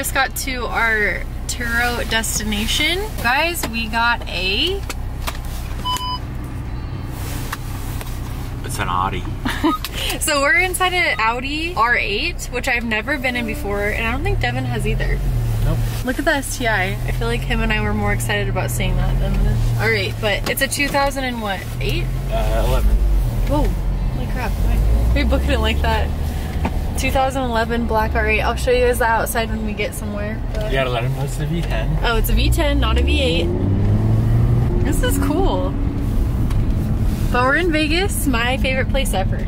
just got to our Turo destination. Guys, we got a It's an Audi. So we're inside an Audi R8, which I've never been in before, and I don't think Devin has either. Nope. Look at the STI. I feel like him and I were more excited about seeing that than the R8, but it's a 2000 and what, 8? Uh, 11. Whoa, holy crap. Are we booking it like that? 2011 black R8. I'll show you guys the outside when we get somewhere. but- You gotta let him know it's the V10. Oh, it's a V10, not a V8. This is cool. But we're in Vegas, my favorite place ever.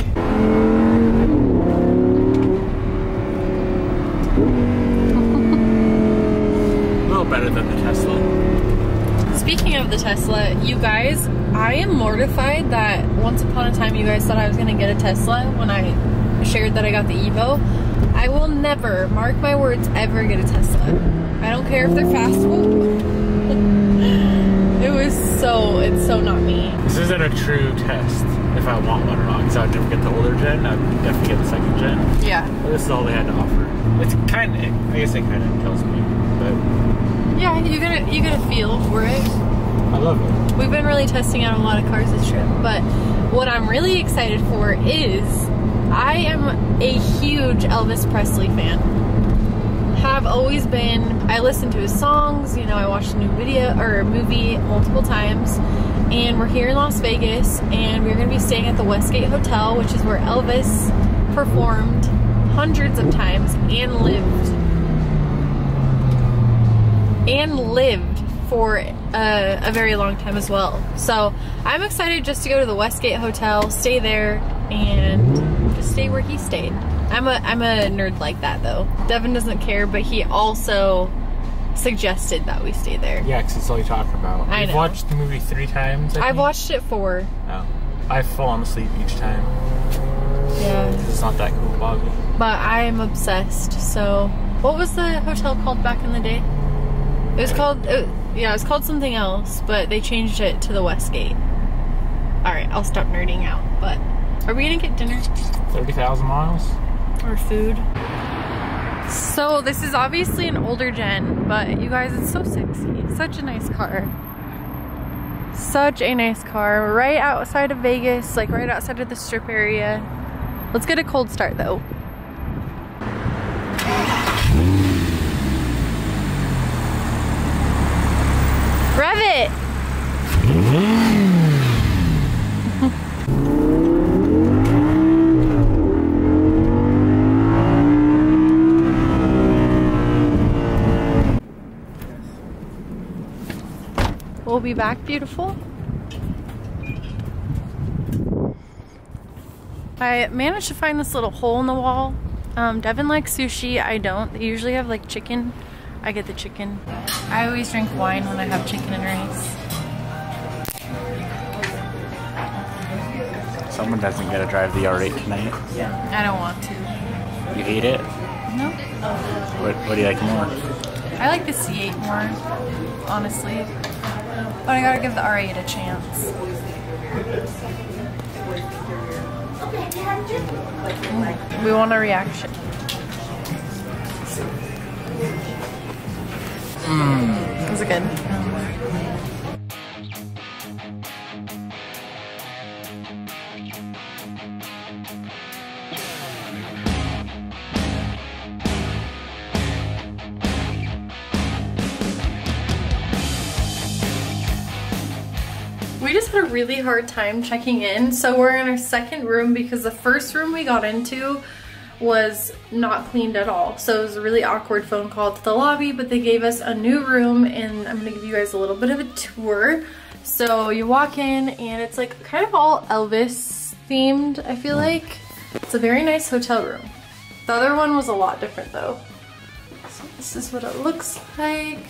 A little better than the Tesla. Speaking of the Tesla, you guys, I am mortified that once upon a time you guys thought I was gonna get a Tesla when I shared that I got the Evo. I will never, mark my words, ever get a Tesla. I don't care if they're fast. it was so, it's so not me. This isn't a true test if I want one or not, because I would never get the older gen. I would definitely get the second gen. Yeah. But this is all they had to offer. It's kind of, I guess it kind of tells me, but Yeah, you get a, you get a feel for it. I love it. We've been really testing out a lot of cars this trip, but what I'm really excited for is I am a huge Elvis Presley fan. Have always been. I listen to his songs, you know, I watched a new video or movie multiple times. And we're here in Las Vegas and we're going to be staying at the Westgate Hotel, which is where Elvis performed hundreds of times and lived and lived for uh, a very long time as well. So I'm excited just to go to the Westgate Hotel, stay there, and stay where he stayed. I'm a I'm a nerd like that though. Devin doesn't care, but he also suggested that we stay there. Yeah, 'cause it's all you talk about. I You've watched the movie three times. I I've think? watched it four. Oh. I've fallen asleep each time. yeah, It's not that cool, Bobbi. but I am obsessed. So what was the hotel called back in the day? It was called it, yeah, it was called something else, but they changed it to the Westgate. All right, I'll stop nerding out. But are we gonna get dinner? 30,000 miles? or food. So this is obviously an older gen, but you guys, it's so sexy. Such a nice car. Such a nice car. Right outside of Vegas, like right outside of the strip area. Let's get a cold start though. Rev it! Mm-hmm. Be back, beautiful. I managed to find this little hole in the wall. Um, Devin likes sushi. I don't. They usually have like chicken. I get the chicken. I always drink wine when I have chicken and rice. Someone doesn't get to drive the R8 tonight. Yeah, I don't want to. You hate it? No. What, what do you like more? I like the C8 more, honestly. But I gotta give the R8 a chance. Mm, We want a reaction. Mm. Was it good? We just had a really hard time checking in, so we're in our second room because the first room we got into was not cleaned at all. So it was a really awkward phone call to the lobby, but they gave us a new room and I'm gonna give you guys a little bit of a tour. So you walk in and it's like kind of all Elvis themed, I feel like. It's a very nice hotel room. The other one was a lot different though. So this is what it looks like.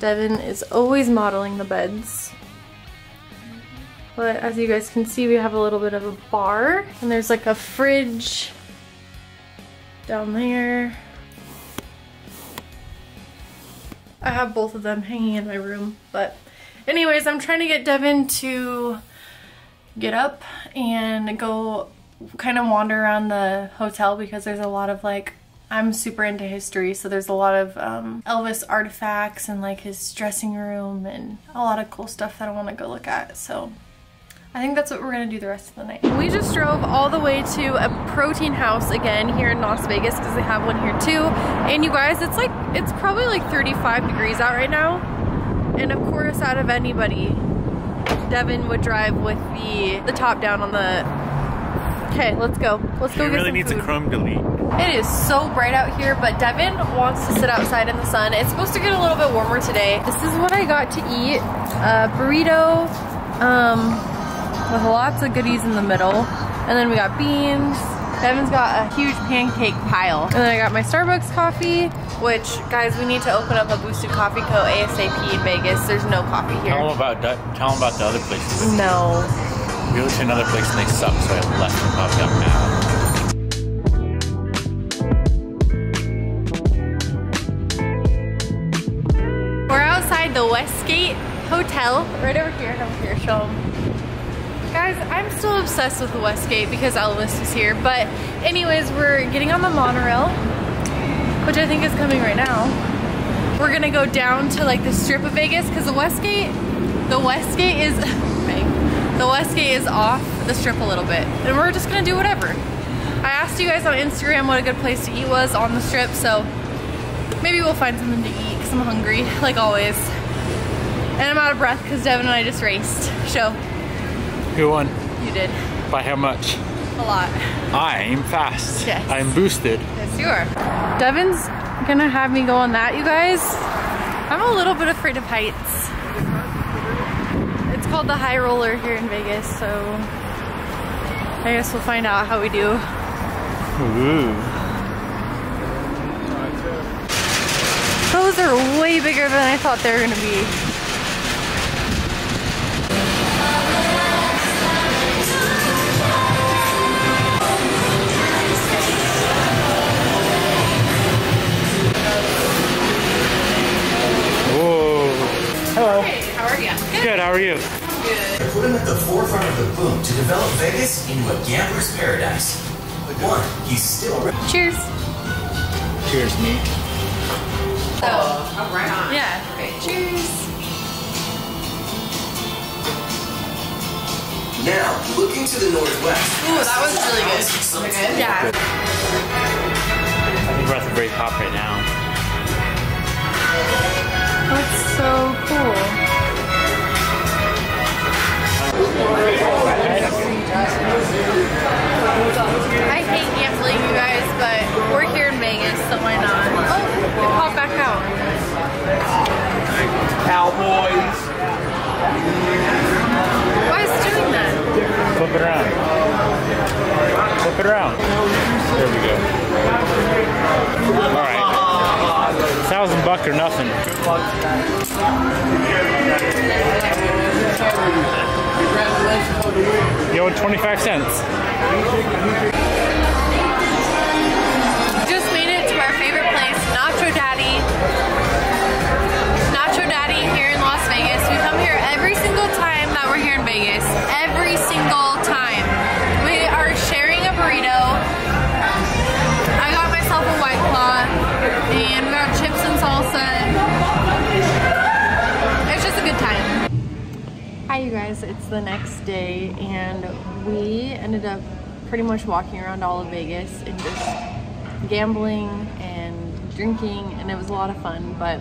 Devin is always modeling the beds. But as you guys can see, we have a little bit of a bar and there's like a fridge down there. I have both of them hanging in my room, but anyways, I'm trying to get Devin to get up and go kind of wander around the hotel because there's a lot of like I'm super into history, so there's a lot of um, Elvis artifacts and like his dressing room and a lot of cool stuff that I want to go look at. So I think that's what we're gonna do the rest of the night. We just drove all the way to a protein house again here in Las Vegas because they have one here too. And you guys, it's like, it's probably like 35 degrees out right now. And of course, out of anybody, Devin would drive with the, the top down on the, okay, let's go. Let's go He get really some needs food. a chrome delete. It is so bright out here, but Devin wants to sit outside in the sun. It's supposed to get a little bit warmer today. This is what I got to eat. A burrito um, with lots of goodies in the middle. And then we got beans. Devin's got a huge pancake pile. And then I got my Starbucks coffee, which, guys, we need to open up a Boosted Coffee Co. ASAP in Vegas. There's no coffee here. Tell here. them about du- tell them about the other places. No. We went to another place and they suck, so I left and popped up now. We're outside the Westgate Hotel, right over here, over here, show 'em. Guys, I'm still obsessed with the Westgate because Elvis is here, but anyways, we're getting on the monorail, which I think is coming right now. We're gonna go down to like the strip of Vegas because the Westgate, the Westgate is, Westgate is off the strip a little bit, and we're just gonna do whatever. I asked you guys on Instagram what a good place to eat was on the strip, so Maybe we'll find something to eat because I'm hungry, like always. And I'm out of breath because Devin and I just raced. Show. Who won? You did. By how much? A lot. I am fast. Yes. I'm boosted. Yes, you are. Devin's gonna have me go on that, you guys. I'm a little bit afraid of heights. It's called the High Roller here in Vegas, so I guess we'll find out how we do. Ooh. Those are way bigger than I thought they were gonna be. Whoa. Hello. How are you? Good, how are you? Put him at the forefront of the boom to develop Vegas into a gambler's paradise. One, he's still re- Cheers. Cheers, me. Oh, right on. Yeah. Okay. Cheers. now looking to the northwest. Ooh, that was really good. Something Yeah. My breath is very hot right now. That's so cool. I hate gambling, you guys, but we're here in Vegas, so why not? Oh, it popped back out. Cowboys. Why is it doing that? Flip it around. Flip it around. There we go. All right. Thousand buck or nothing. You owe 25 cents. Guys, it's the next day and we ended up pretty much walking around all of Vegas and just gambling and drinking and it was a lot of fun but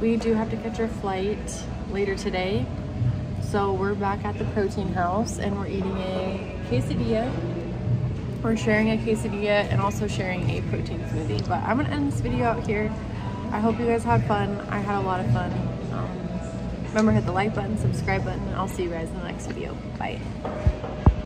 we do have to catch our flight later today. So we're back at the protein house and we're eating a quesadilla. We're sharing a quesadilla and also sharing a protein smoothie but i'm gonna end this video out here. I hope you guys had fun. I had a lot of fun remember hit the like button subscribe button and i'll see you guys in the next video. Bye